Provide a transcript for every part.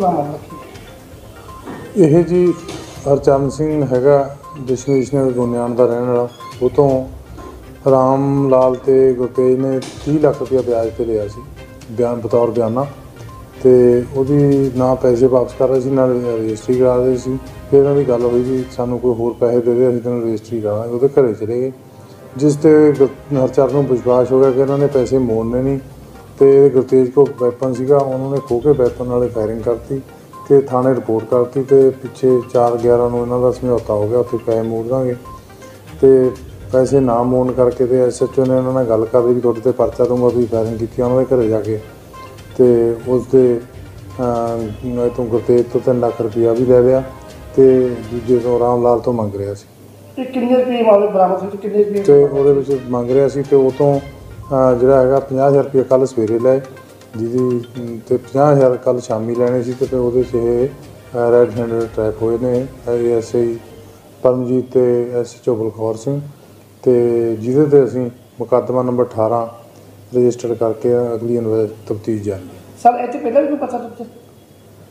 ਪੂਰਾ ਮਾਮਲਾ ਕੀ ਇਹ ਜੀ ਹਰਚਰਨ ਸਿੰਘ ਹੈਗਾ, ਦਸ਼ਮੇਸ਼ ਨਗਰ ਗੋਨਿਆਣ ਦਾ ਰਹਿਣ ਵਾਲਾ। ਉਹ ਤੋਂ ਰਾਮ ਲਾਲ ਤੇ ਗੁਰਤੇਜ ਨੇ 30 ਲੱਖ ਰੁਪਇਆ ਵਿਆਜ ਤੇ ਲਿਆ ਸੀ, ਬਿਆਨ ਬਤੌਰ ਬਿਆਨਾ। ਤੇ ਉਹਦੀ ਨਾ ਪੈਸੇ ਵਾਪਸ ਕਰ ਰਹੇ ਸੀ, ਨਾ ਰਜਿਸਟਰੀ ਕਰਾ ਰਹੇ ਸੀ। ਫਿਰ ਉਹਨਾਂ ਦੀ ਗੱਲ ਹੋਈ ਵੀ ਸਾਨੂੰ ਕੋਈ ਹੋਰ ਪੈਸੇ ਦੇ ਦੇ ਅਸੀਂ ਤੈਨੂੰ ਰਜਿਸਟਰੀ ਕਰਾਵਾਂਗੇ। ਉਹਦੇ ਘਰੇ ਚਲੇ ਗਏ। ਜਿਸ ਤੇ ਗੁਰ- ਹਰਚਰਨ ਨੂੰ ਵਿਸ਼ਵਾਸ ਹੋ ਗਿਆ ਕਿ ਇਹਨਾਂ ਨੇ ਪੈਸੇ ਮੋੜਨੇ ਨਹੀਂ। ਤੇ ਗੁਰਤੇਜ ਕੋ ਵੈਪਨ ਸੀਗਾ ਉਹਨਾਂ ਨੇ ਖੋਹ ਕੇ ਵੈਪਨ ਨਾਲੇ ਫਾਇਰਿੰਗ ਕਰਤੀ ਤੇ ਥਾਣੇ ਰਿਪੋਰਟ ਕਰਤੀ ਤੇ ਪਿੱਛੇ 4/11 ਨੂੰ ਇਹਨਾਂ ਦਾ ਸਮਝੌਤਾ ਹੋ ਗਿਆ ਉੱਥੇ ਪੈਸੇ ਮੋੜ ਦਾਂਗੇ। ਤੇ ਪੈਸੇ ਨਾ ਮੋੜਨ ਕਰਕੇ ਤੇ ਐਸਐਚਓ ਨੇ ਉਹਨਾਂ ਨਾਲ ਗੱਲ ਕਰ ਲਈ ਵੀ ਤੁਹਾਡੇ ਤੇ ਪਰਚਾ ਦੂੰਗਾ ਤੁਸੀਂ ਫਾਇਰਿੰਗ ਕੀਤੀ ਉਹਨਾਂ ਦੇ ਘਰੇ ਜਾ ਕੇ। ਤੇ ਉਸ ਦੇ ਅਹ ਤੋਂ ਗੁਰਤੇਜ ਤੋਂ 3 ਲੱਖ ਰੁਪਇਆ ਵੀ ਲੈ ਲਿਆ ਤੇ ਦੂਜੇ ਤੋਂ ਰਾਮ ਲਾਲ ਤੋਂ ਮੰਗ ਰਿਹਾ ਸੀ। ਇਹ ਕਿੰਨੇ ਰੁਪਏ ਮਾਮਲੇ ਬਰਾਮਦ ਤੇ ਕਿੰਨੇ ਰੁਪਏ ਤੇ ਉਹਦੇ ਵਿੱਚ ਮੰਗ ਰਿਹਾ ਸੀ ਤੇ ਉਹ ਤੋਂ ਜਿਹੜਾ ਹੈਗਾ 50000 ਰੁਪਏ ਕੱਲ ਸਵੇਰੇ ਲਏ ਜਿਹਦੀ ਤੇ 50000 ਕੱਲ ਸ਼ਾਮੀ ਲੈਣੇ ਸੀ ਤੇ ਫਿਰ ਉਹਦੇ 'ਚ ਇਹ ਰੈਡ ਹੈਂਡਡ ਟਰੈਪ ਹੋਏ ਨੇ। ਐਸਆਈ ਪਰਮਜੀਤ ਤੇ ਐਸਐਚਓ ਬਲਖੌਰ ਸਿੰਘ। ਤੇ ਜਿਹਦੇ ਤੇ ਅਸੀਂ ਮੁਕੱਦਮਾ ਨੰਬਰ 18 ਰਜਿਸਟਰ ਕਰਕੇ ਅਗਲੀ ਤਫਤੀਸ਼ ਜਾਰੀ ਸਰ ਇਹ ਪਹਿਲਾਂ ਵੀ ਕੋਈ ਪਤਾ ਦਿੱਤਾ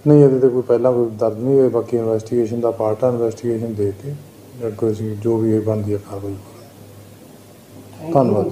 ਨਹੀਂ ਇਹਦੇ ਤੇ ਕੋਈ ਪਹਿਲਾਂ ਕੋਈ ਦਰਜ ਨਹੀਂ ਹੋਇਆ ਬਾਕੀ ਇਨਵੈਸਟੀਗੇਸ਼ਨ ਦਾ ਪਾਰਟ ਆ ਇਨਵੈਸਟੀਗੇਸ਼ਨ ਦੇ ਕੇ ਅਸੀਂ ਜੋ ਵੀ ਇਹ ਬਣਦੀ ਹੈ ਕਾਰਵਾਈ। ਧੰਨਵਾਦ।